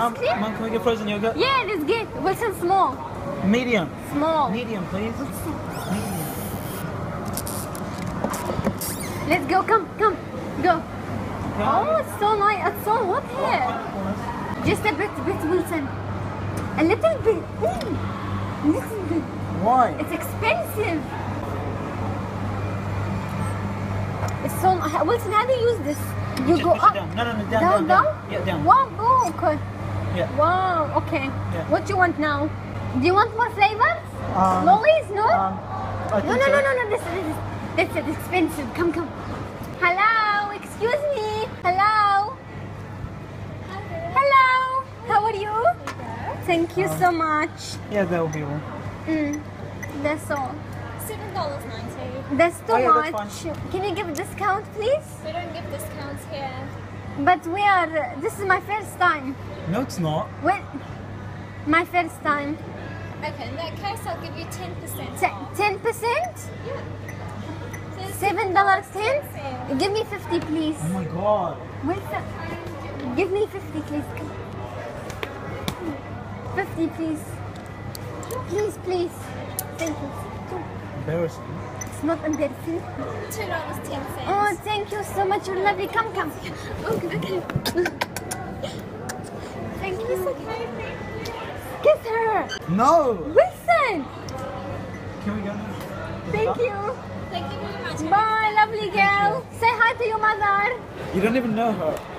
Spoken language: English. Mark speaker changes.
Speaker 1: Um? Mom, can we get frozen yogurt?
Speaker 2: Yeah, let's get Wilson small.
Speaker 1: Medium.
Speaker 2: Small.
Speaker 1: Medium, please. Medium.
Speaker 2: Let's go. Come, come, go. Oh, it's so nice. It's so hot here. Just a bit, bit Wilson. A little bit. Mm. Little bit.
Speaker 1: Why?
Speaker 2: It's expensive. It's so Wilson, how do you use this? You
Speaker 1: Just
Speaker 2: go up,
Speaker 1: down. No, no, no, down,
Speaker 2: down,
Speaker 1: down,
Speaker 2: down.
Speaker 1: Yeah, down.
Speaker 2: Wow, okay.
Speaker 1: Yeah.
Speaker 2: Wow, okay.
Speaker 1: Yeah.
Speaker 2: What do you want now? Do you want more flavors?
Speaker 1: Um,
Speaker 2: Lollies? No.
Speaker 1: Um,
Speaker 2: no, no,
Speaker 1: so.
Speaker 2: no, no, no. This, this, is this is expensive. Come, come. Hello. Excuse me. Hello. Hello. How are you? Thank you so much.
Speaker 1: Yeah, that will be one.
Speaker 2: Mm, that's all.
Speaker 3: Seven dollars ninety.
Speaker 2: That's too
Speaker 1: Oh, yeah, that's
Speaker 2: much. Can you give a discount, please?
Speaker 3: We don't give discounts here.
Speaker 2: But we are. This is my first time.
Speaker 1: No, it's not.
Speaker 2: Well, my first time.
Speaker 3: Okay, in that case, I'll give you ten percent
Speaker 2: Ten percent?
Speaker 3: Yeah.
Speaker 2: Seven dollars ten? Give me fifty, please.
Speaker 1: Oh my god.
Speaker 2: Wilson, give me fifty, please. Fifty, please. Please, please. Thank you.
Speaker 1: Embarrassing.
Speaker 2: It's not embarrassing.
Speaker 3: Two dollars ten cents.
Speaker 2: Oh, thank you so much. You're lovely. Come, come. Okay, okay. Thank you. Kiss her.
Speaker 1: No!
Speaker 2: Wilson.
Speaker 1: Can we go now?
Speaker 2: Thank you.
Speaker 3: Thank you very much.
Speaker 2: Bye, lovely girl. Say hi to your mother.
Speaker 1: You don't even know her.